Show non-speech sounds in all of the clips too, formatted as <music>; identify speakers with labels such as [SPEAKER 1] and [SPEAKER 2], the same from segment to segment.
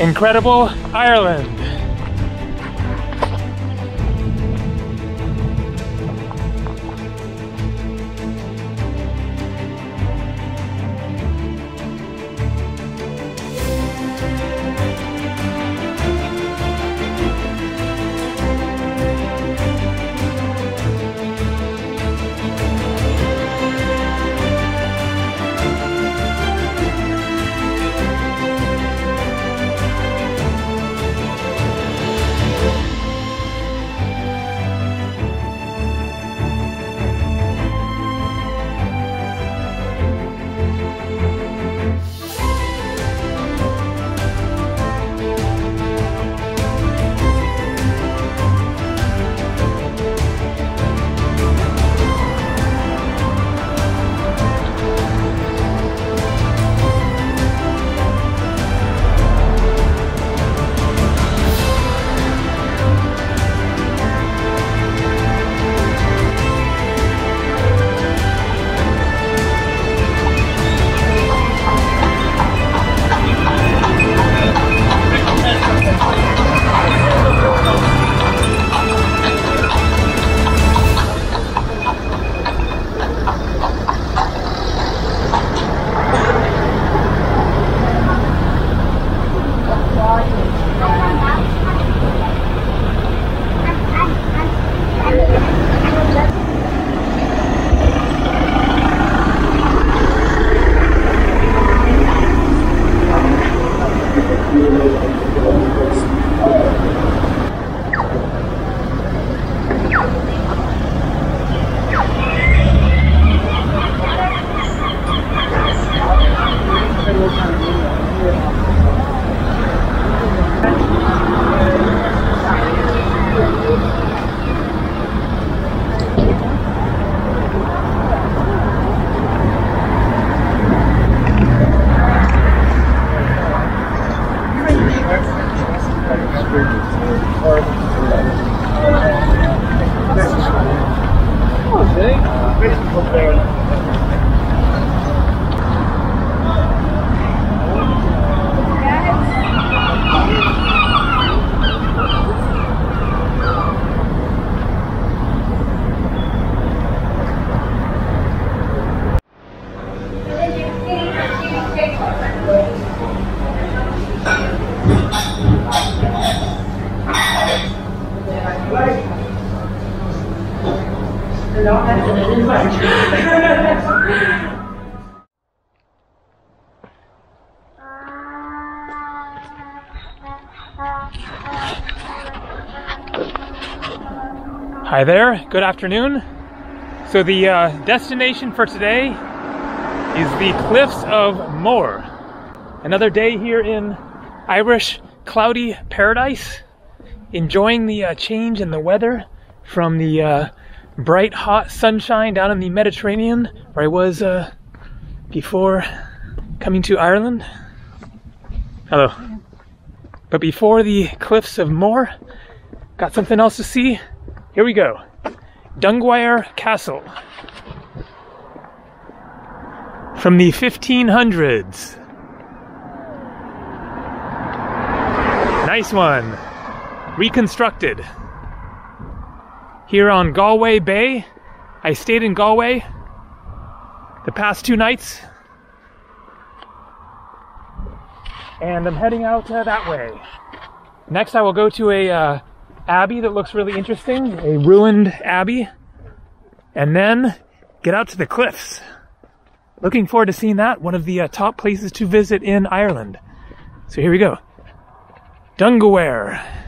[SPEAKER 1] incredible Ireland. Christmas up there. Hi there, good afternoon. So the uh, destination for today is the Cliffs of Moher. Another day here in Irish cloudy paradise, enjoying the uh, change in the weather from the uh, bright hot sunshine down in the Mediterranean where I was uh, before coming to Ireland. Hello. But before the Cliffs of Moher, got something else to see here we go. Dunguaire Castle. From the 1500s. Nice one. Reconstructed. Here on Galway Bay. I stayed in Galway the past two nights. And I'm heading out uh, that way. Next, I will go to a uh, abbey that looks really interesting, a ruined abbey, and then get out to the cliffs. Looking forward to seeing that, one of the uh, top places to visit in Ireland. So here we go. Dunguaire.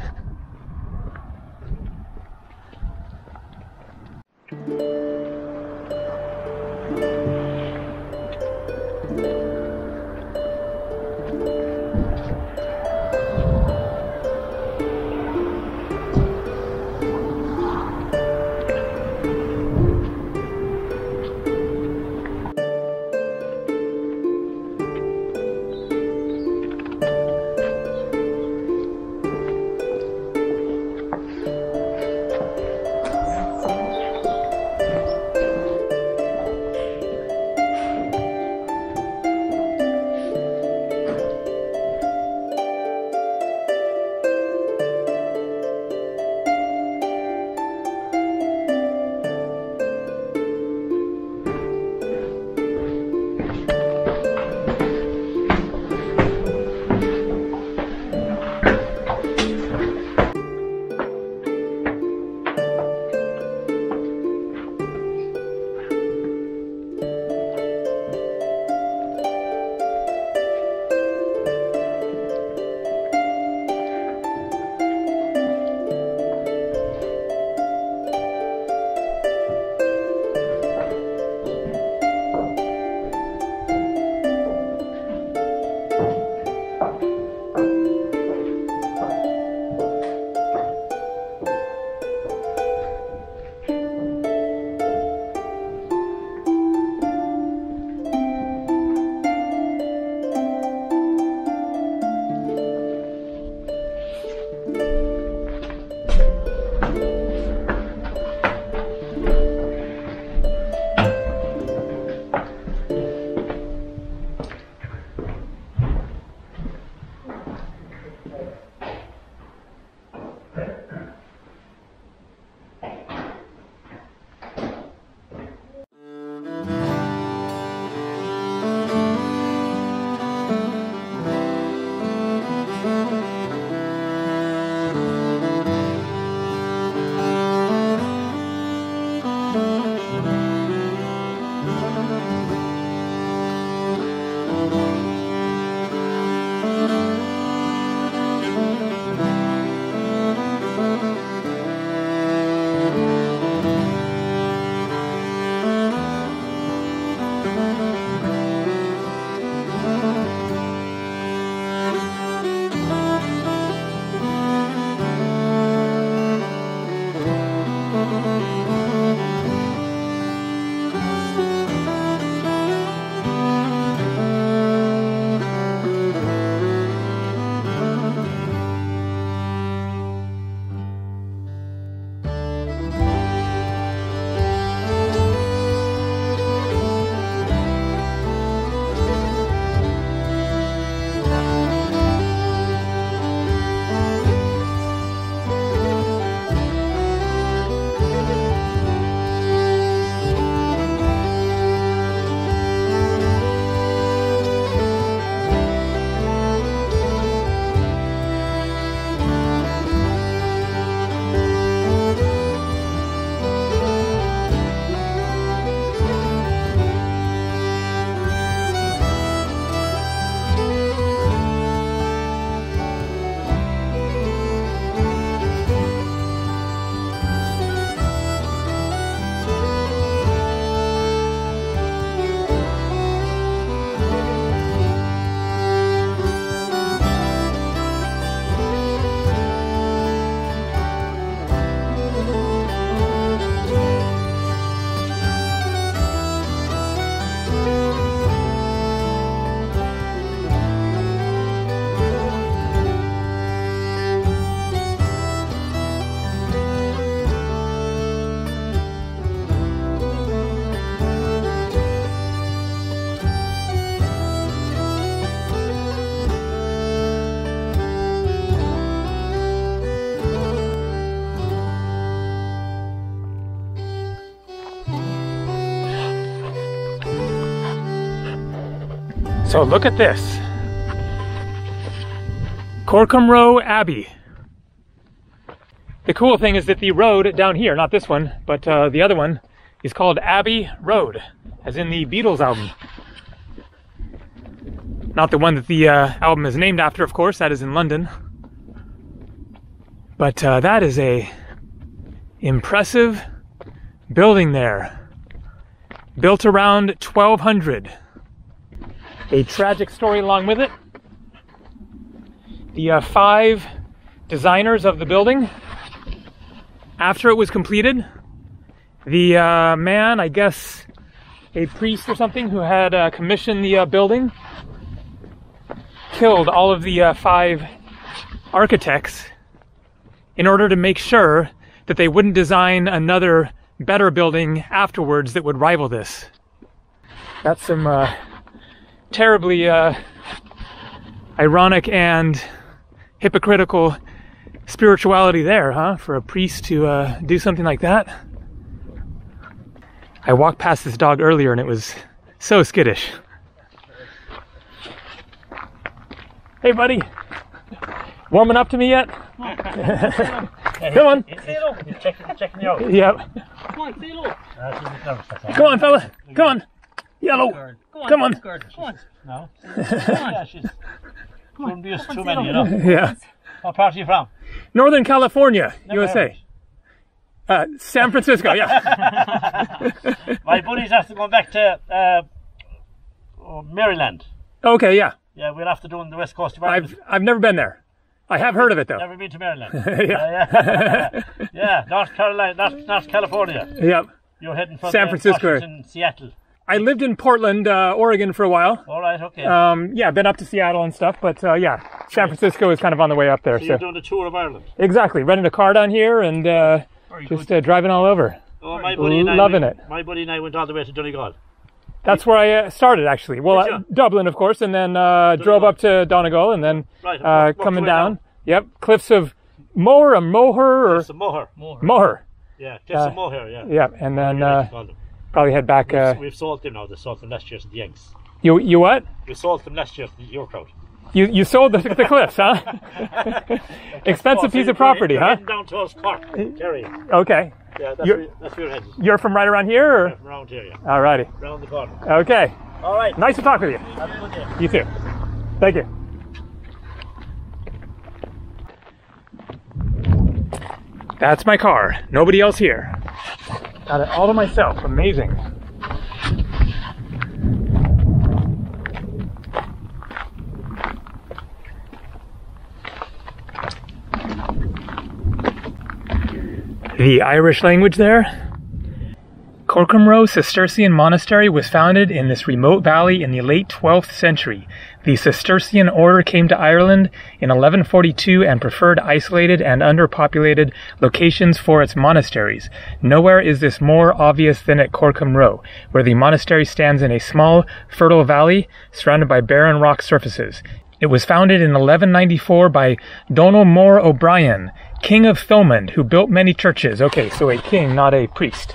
[SPEAKER 1] So look at this. Corcomroe Abbey. The cool thing is that the road down here, not this one, but uh, the other one, is called Abbey Road, as in the Beatles album. Not the one that the uh, album is named after, of course, that is in London. But uh, that is a impressive building there. Built around 1200. A tragic story along with it. The uh, five designers of the building after it was completed, the uh, man, I guess a priest or something who had uh, commissioned the uh, building, killed all of the uh, five architects in order to make sure that they wouldn't design another better building afterwards that would rival this. That's some uh, terribly uh, ironic and hypocritical spirituality there, huh? For a priest to uh, do something like that. I walked past this dog earlier and it was so skittish. Hey, buddy. Warming up to me yet? <laughs> Come on.
[SPEAKER 2] checking you out.
[SPEAKER 1] Yep.
[SPEAKER 2] Come on.
[SPEAKER 1] Come on, fella. Come on. Yellow. Come on.
[SPEAKER 2] Come on.
[SPEAKER 3] No?
[SPEAKER 2] Come on. <laughs>
[SPEAKER 3] Yeah, she's. Shouldn't be us too many, you know. <laughs>
[SPEAKER 1] Yeah.
[SPEAKER 3] What part are you from?
[SPEAKER 1] Northern California,
[SPEAKER 3] Never
[SPEAKER 1] USA. Uh, San Francisco, yeah. <laughs>
[SPEAKER 3] My buddy's after going back to uh, oh, Maryland.
[SPEAKER 1] Okay, yeah.
[SPEAKER 3] Yeah, we'll have to do on the west coast of Ireland.
[SPEAKER 1] I've I've never been there. I have heard of it though.
[SPEAKER 3] Never been to Maryland.
[SPEAKER 1] yeah.
[SPEAKER 3] yeah, yeah. North Carolina, North, North California.
[SPEAKER 1] Yep.
[SPEAKER 3] You're heading from
[SPEAKER 1] San
[SPEAKER 3] uh,
[SPEAKER 1] Francisco.
[SPEAKER 3] Washington, Seattle.
[SPEAKER 1] I lived in Portland, uh, Oregon for a while.
[SPEAKER 3] All right, okay.
[SPEAKER 1] Um, yeah, been up to Seattle and stuff, but uh, yeah, San Francisco is kind of on the way up there.
[SPEAKER 3] so you're doing a tour of Ireland.
[SPEAKER 1] exactly, rented a car down here and uh, just uh, driving all over.
[SPEAKER 3] Oh, my buddy and I
[SPEAKER 1] loving
[SPEAKER 3] went,
[SPEAKER 1] it.
[SPEAKER 3] My buddy and I went all the way to Donegal.
[SPEAKER 1] That's where I uh, started actually. Well, uh. Dublin, of course, and then uh, drove up to Donegal, and then
[SPEAKER 3] Right,
[SPEAKER 1] uh, coming down.
[SPEAKER 3] down.
[SPEAKER 1] Yep, cliffs of Moher or Moher or
[SPEAKER 3] moher.
[SPEAKER 1] Moher.
[SPEAKER 3] Yeah, just
[SPEAKER 1] Uh,
[SPEAKER 3] a moher, yeah.
[SPEAKER 1] Yep, and then
[SPEAKER 3] You're right to call them.
[SPEAKER 1] probably head back. Uh,
[SPEAKER 3] We've sold them now. They sold them last year to the Yanks.
[SPEAKER 1] you you what?
[SPEAKER 3] We sold them last year to your crowd.
[SPEAKER 1] You you sold the, the cliffs, huh? <laughs> Expensive
[SPEAKER 3] Oh,
[SPEAKER 1] piece of property, huh?
[SPEAKER 3] down towards Cork, Kerry.
[SPEAKER 1] Okay.
[SPEAKER 3] Yeah, that's
[SPEAKER 1] You're-
[SPEAKER 3] where, that's where you're heading.
[SPEAKER 1] You're from right around here, or?
[SPEAKER 3] From around here, yeah.
[SPEAKER 1] Alrighty.
[SPEAKER 3] Round the corner.
[SPEAKER 1] Okay.
[SPEAKER 3] All right.
[SPEAKER 1] Nice to talk with you.
[SPEAKER 3] Have a good day.
[SPEAKER 1] You too. Thank you. That's my car. Nobody else here. Got it all to myself. Amazing. The Irish language there. Corcomroe Cistercian Monastery was founded in this remote valley in the late 12th century. The Cistercian order came to Ireland in 1142 and preferred isolated and underpopulated locations for its monasteries. Nowhere is this more obvious than at Corcomroe, where the monastery stands in a small, fertile valley surrounded by barren rock surfaces. It was founded in 1194 by Donald More O'Brien, King of Thomond, who built many churches. Okay, so a king, not a priest.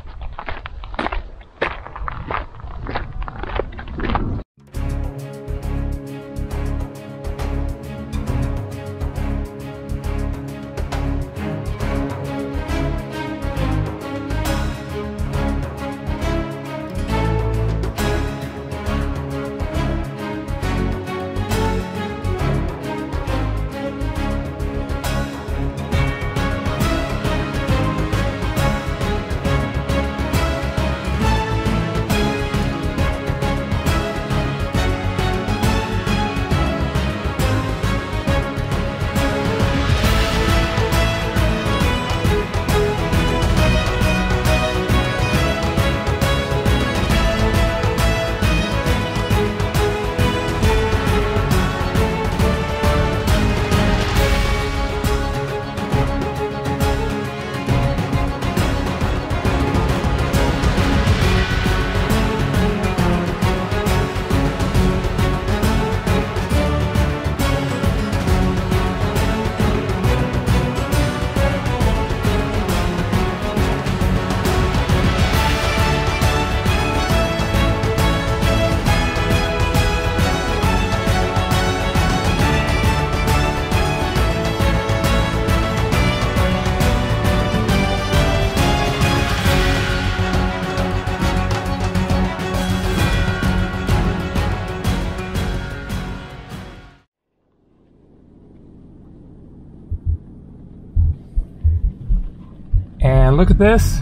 [SPEAKER 1] look at this.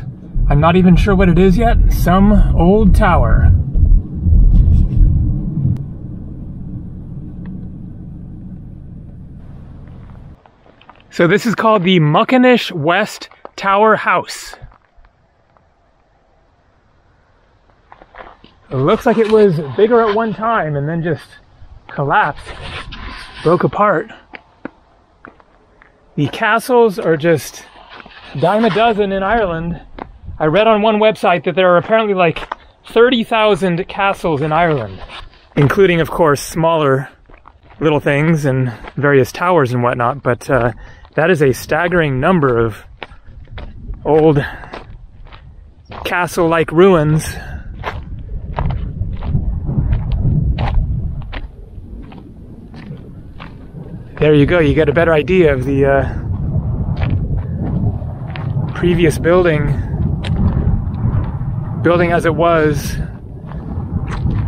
[SPEAKER 1] I'm not even sure what it is yet. Some old tower. So this is called the Muckinish West Tower House. It looks like it was bigger at one time and then just collapsed, broke apart. The castles are just dime a dozen in Ireland. I read on one website that there are apparently like 30,000 castles in Ireland, including, of course, smaller little things and various towers and whatnot. But uh, that is a staggering number of old castle like ruins there you go. You get a better idea of the uh, previous building, building as it was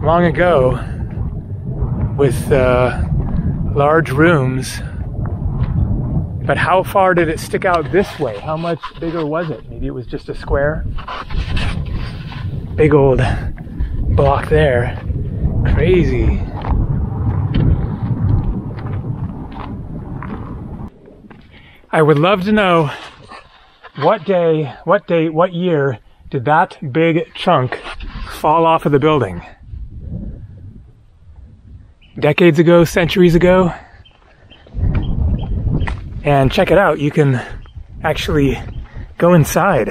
[SPEAKER 1] long ago, with uh, large rooms. But how far did it stick out this way? How much bigger was it? Maybe it was just a square. Big old block there. Crazy. I would love to know what day, what date, what year did that big chunk fall off of the building? Decades ago, centuries ago? And check it out, you can actually go inside.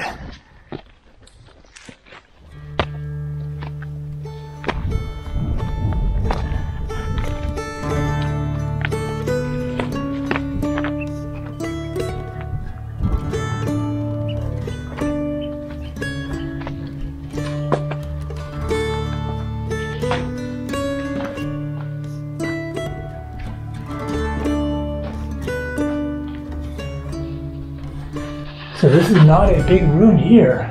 [SPEAKER 1] A big room here.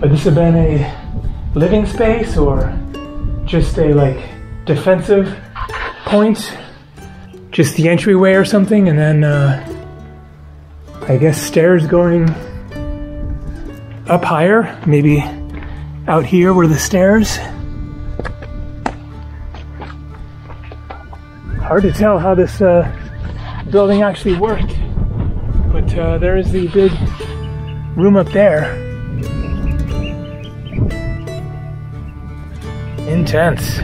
[SPEAKER 1] But this have been a living space or just a like defensive point? Just the entryway or something and then uh, I guess stairs going up higher, maybe out here were the stairs. Hard to tell how this uh, building actually worked. But uh, there is the big room up there. Intense.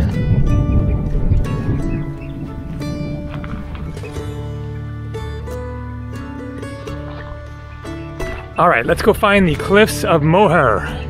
[SPEAKER 1] All right, let's go find the cliffs of Moher.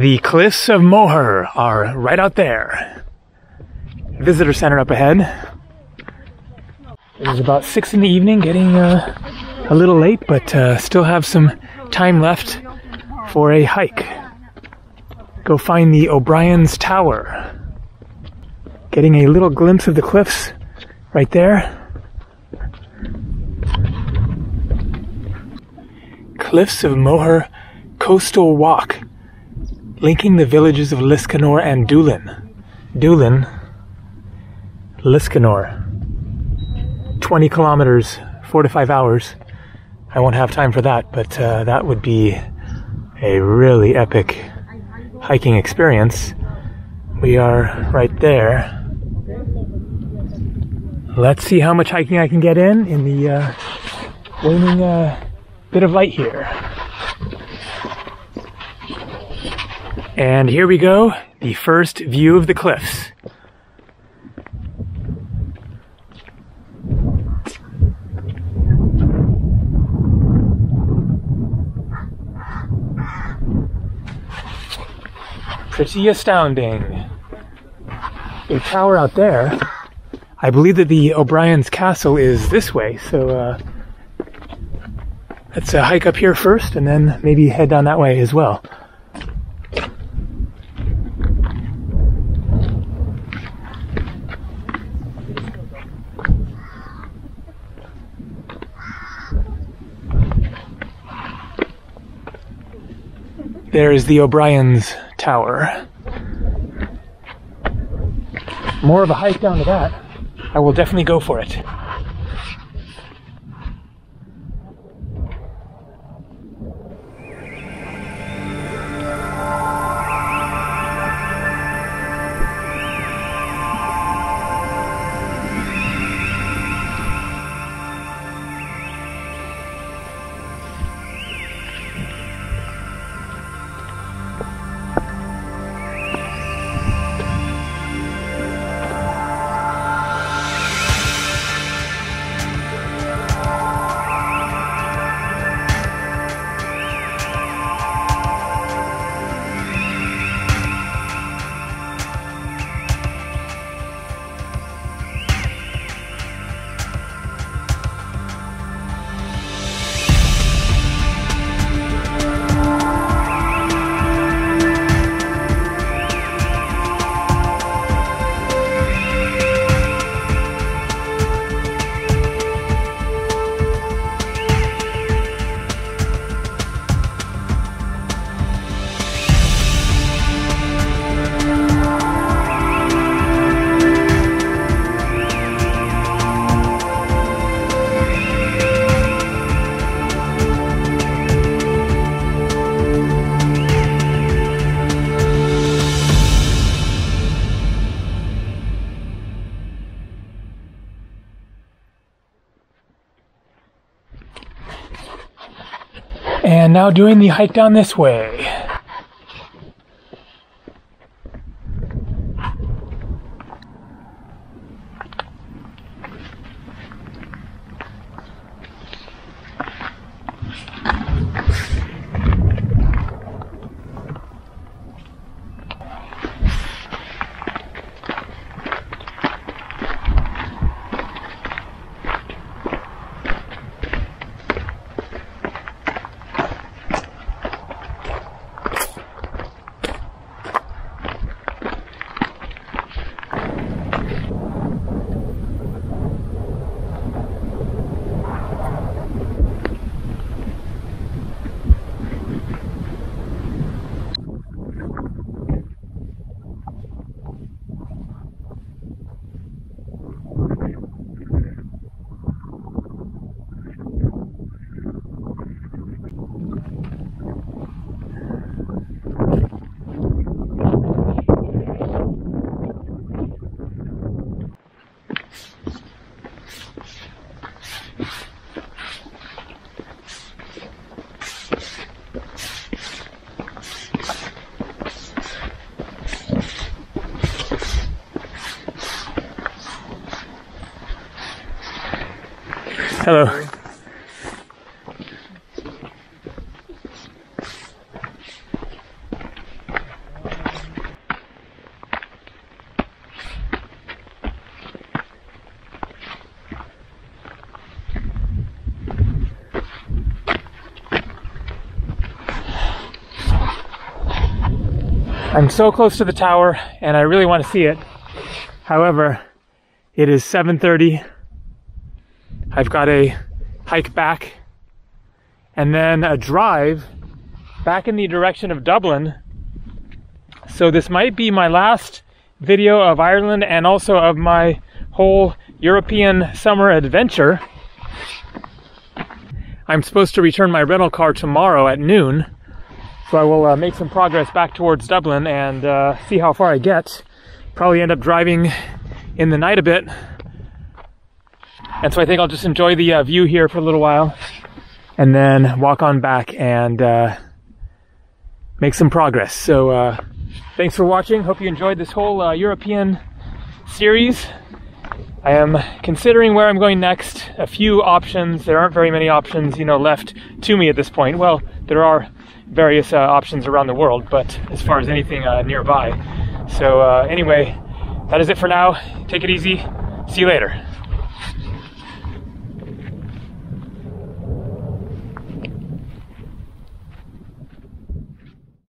[SPEAKER 1] The cliffs of Moher are right out there. Visitor center up ahead. It is about six in the evening, getting uh, a little late, but uh, still have some time left for a hike. Go find the O'Brien's Tower. Getting a little glimpse of the cliffs right there. Cliffs of Moher Coastal Walk linking the villages of Liscannor and Doolin. Doolin, Liscannor. 20 kilometers, four to five hours. I won't have time for that, but uh, that would be a really epic hiking experience. We are right there. Let's see how much hiking I can get in in the uh, waning uh, bit of light here. And here we go, the first view of the cliffs. Pretty astounding. A tower out there. I believe that the O'Brien's castle is this way, so uh, let's uh, hike up here first and then maybe head down that way as well. There is the O'Brien's Tower. More of a hike down to that. I will definitely go for it. Now doing the hike down this way. Hello. I'm so close to the tower and I really want to see it. However, it is 7:30 I've got a hike back and then a drive back in the direction of Dublin. So this might be my last video of Ireland and also of my whole European summer adventure. I'm supposed to return my rental car tomorrow at noon. So I will uh, make some progress back towards Dublin and uh, see how far I get. Probably end up driving in the night a bit and so I think I'll just enjoy the uh, view here for a little while and then walk on back and uh, make some progress. So uh, thanks for watching. Hope you enjoyed this whole uh, European series. I am considering where I'm going next. A few options. There aren't very many options, you know, left to me at this point. Well, there are various uh, options around the world, but as far as anything uh, nearby. So, anyway, that is it for now. Take it easy. See you later.